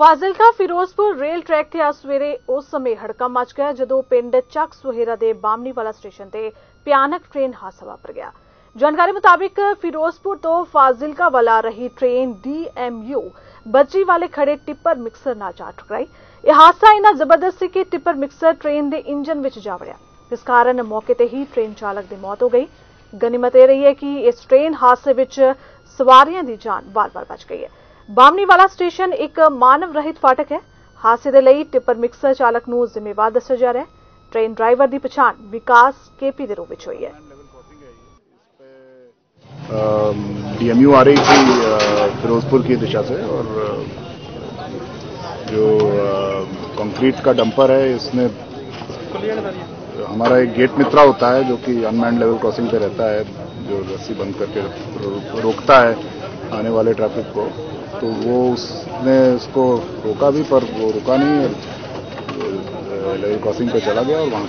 Fazilka Firozpur rail track ਤੇ ਅੱਜ ਸਵੇਰੇ ਉਸ ਸਮੇਂ ਹੜਕਾ ਮਚ ਗਿਆ ਜਦੋਂ ਪਿੰਡ ਚੱਕ ਸੁਹੇਰਾ ਦੇ ਬਾਮਣੀ ਵਾਲਾ ਸਟੇਸ਼ਨ ਤੇ ਭਿਆਨਕ ਟ੍ਰੇਨ ਹਾਦਸਾ ਵਾਪਰ ਗਿਆ। ਜਾਣਕਾਰੀ ਮੁਤਾਬਿਕ ਫਿਰੋਜ਼ਪੁਰ ਤੋਂ ਫਾਜ਼ਿਲਕਾ ਵੱਲ ਆ ਰਹੀ ਟ੍ਰੇਨ ਡੀਐਮਯੂ ਬੱਜੀ ਵਾਲੇ ਖੜੇ ਟਿੱਪਰ ਮਿਕਸਰ ਨਾਲ ਜਾ ਟਕਰਾਈ ਇਹ ਹਾਦਸਾ ਇੰਨਾ ਜ਼ਬਰਦਸਤ ਸੀ ਕਿ ਟਿੱਪਰ ਮਿਕਸਰ ਟ੍ਰੇਨ ਦੇ ਇੰਜਨ ਵਿੱਚ ਜਾ ਵੜਿਆ। ਇਸ ਕਾਰਨ ਮੌਕੇ ਤੇ ਹੀ ਟ੍ਰੇਨ ਚਾਲਕ ਦੀ ਮੌਤ ਹੋ ਗਈ। ਗਨੀਮਤ ਇਹ ਰਹੀ ਹੈ ਕਿ ਇਸ ਟ੍ਰੇਨ ਹਾਦਸੇ ਵਿੱਚ ਸਵਾਰੀਆਂ ਦੀ ਜਾਨ ਵਾਰ ਵਾਰ ਬਚ ਗਈ ਹੈ। ਬਾਮਣੀ ਵਾਲਾ ਸਟੇਸ਼ਨ ਇੱਕ ਮਾਨਵ ਰਹਿਤ ਫਾਟਕ ਹੈ ਹਾਦਸੇ ਦੇ ਲਈ ਟਿੱਪਰ ਮਿਕਸਰ ਚਾਲਕ ਨੂੰ ਜ਼ਿੰਮੇਵਾਰ ਦੱਸਿਆ ਜਾ ਰਿਹਾ ਹੈ ਟ੍ਰੇਨ ਡਰਾਈਵਰ ਦੀ ਪਛਾਣ ਵਿਕਾਸ ਕੇਪੀ ਦੇ ਰੂਪ ਵਿੱਚ ਹੋਈ ਹੈ डीएमयू आ रही थी अ, फिरोजपुर की दिशा से और अ, जो कंक्रीट का डंपर है इसने हमारा एक गेट मित्रा होता है जो कि अनमैंड लेवल क्रॉसिंग पे रहता है जो रस्सी बंद करके रो- रोकता है आने वाले ट्रैफिक को तो वो उसने उसको रोका भी, पर वो रुका नहीं लेवल क्रॉसिंग पर चला गया और वहाँ